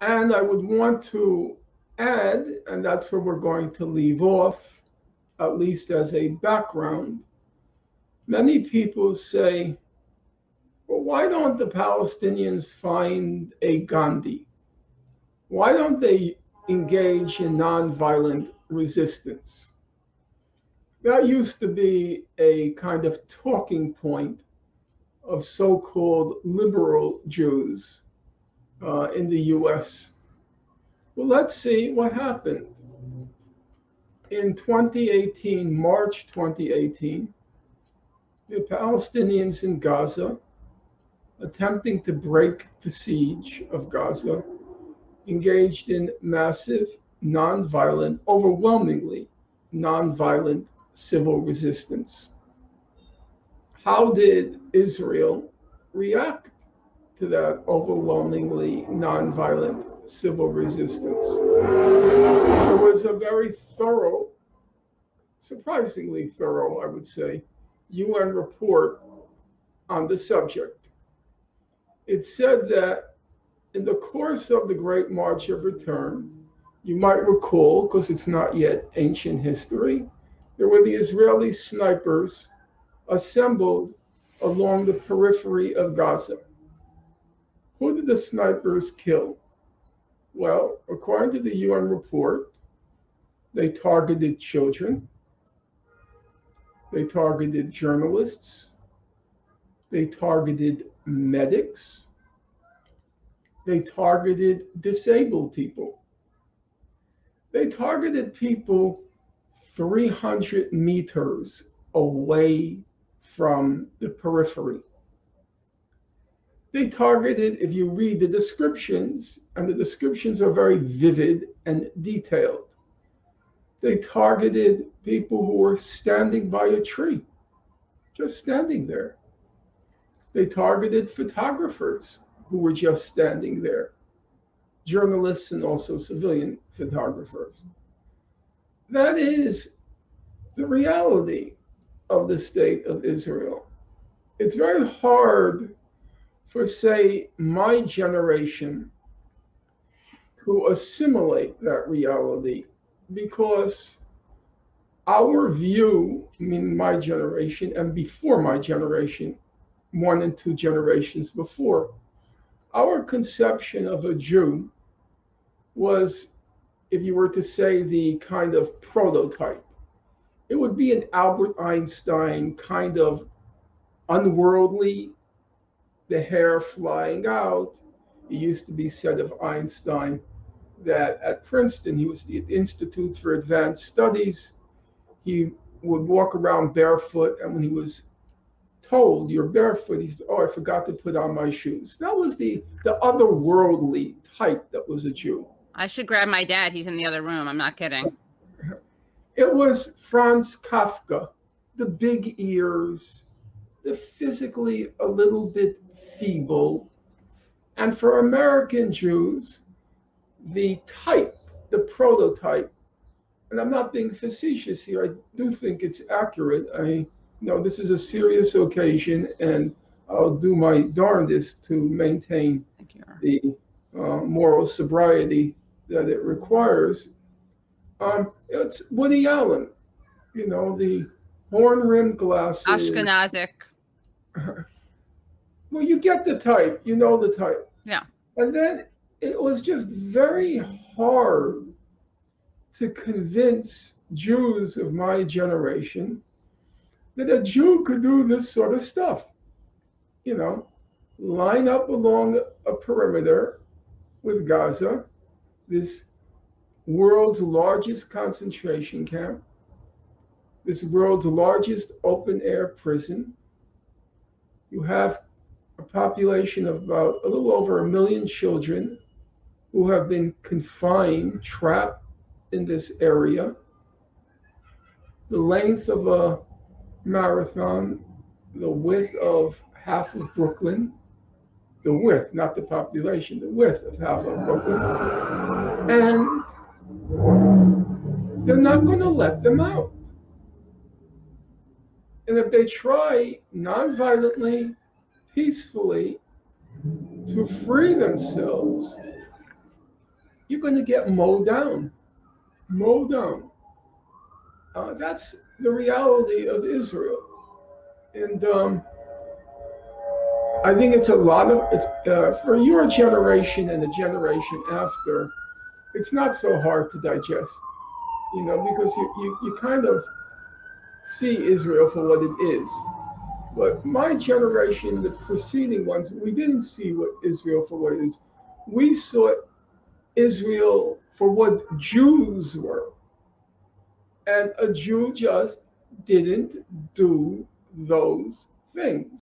And I would want to add, and that's where we're going to leave off, at least as a background. Many people say, well, why don't the Palestinians find a Gandhi? Why don't they engage in nonviolent resistance? That used to be a kind of talking point of so called liberal Jews uh, in the US. Well, let's see what happened. In 2018, March 2018, the Palestinians in Gaza, attempting to break the siege of Gaza, engaged in massive, nonviolent, overwhelmingly nonviolent civil resistance. How did Israel react to that overwhelmingly nonviolent civil resistance? There was a very thorough, surprisingly thorough, I would say, UN report on the subject. It said that in the course of the Great March of Return, you might recall, because it's not yet ancient history, there were the Israeli snipers assembled along the periphery of Gaza. Who did the snipers kill? Well, according to the UN report, they targeted children, they targeted journalists, they targeted medics, they targeted disabled people. They targeted people 300 meters away from the periphery. They targeted, if you read the descriptions, and the descriptions are very vivid and detailed, they targeted people who were standing by a tree, just standing there. They targeted photographers who were just standing there, journalists and also civilian photographers. That is the reality of the state of Israel. It's very hard for, say, my generation to assimilate that reality because our view, I mean, my generation and before my generation, one and two generations before, our conception of a Jew was, if you were to say, the kind of prototype. It would be an Albert Einstein kind of unworldly, the hair flying out. It used to be said of Einstein that at Princeton, he was the Institute for Advanced Studies. He would walk around barefoot, and when he was told you're barefoot, he said, "Oh, I forgot to put on my shoes." That was the the otherworldly type that was a Jew. I should grab my dad. He's in the other room. I'm not kidding. It was Franz Kafka, the big ears, the physically a little bit feeble, and for American Jews, the type, the prototype. And I'm not being facetious here. I do think it's accurate. I know this is a serious occasion, and I'll do my darndest to maintain the uh, moral sobriety that it requires. Um, it's Woody Allen, you know, the horn rimmed glasses. Ashkenazic. Well, you get the type, you know the type. Yeah. And then it was just very hard to convince Jews of my generation that a Jew could do this sort of stuff. You know, line up along a perimeter with Gaza, this world's largest concentration camp, this world's largest open air prison. You have population of about a little over a million children who have been confined, trapped in this area. The length of a marathon, the width of half of Brooklyn, the width, not the population, the width of half of Brooklyn. And they're not going to let them out. And if they try nonviolently, peacefully to free themselves, you're going to get mowed down. Mowed down. Uh, that's the reality of Israel. And um, I think it's a lot of, it's uh, for your generation and the generation after, it's not so hard to digest, you know, because you, you, you kind of see Israel for what it is. But my generation, the preceding ones, we didn't see what Israel for what it is. We saw Israel for what Jews were. And a Jew just didn't do those things.